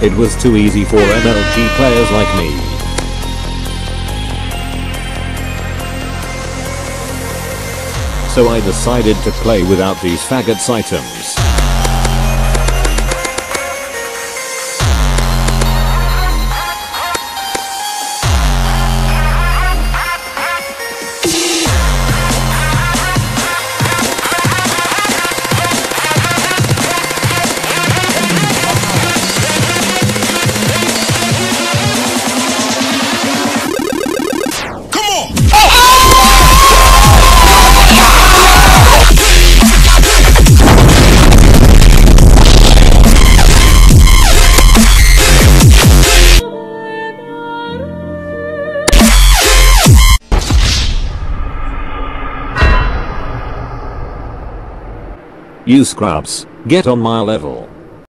It was too easy for MLG players like me. So I decided to play without these faggots items. You scrubs, get on my level.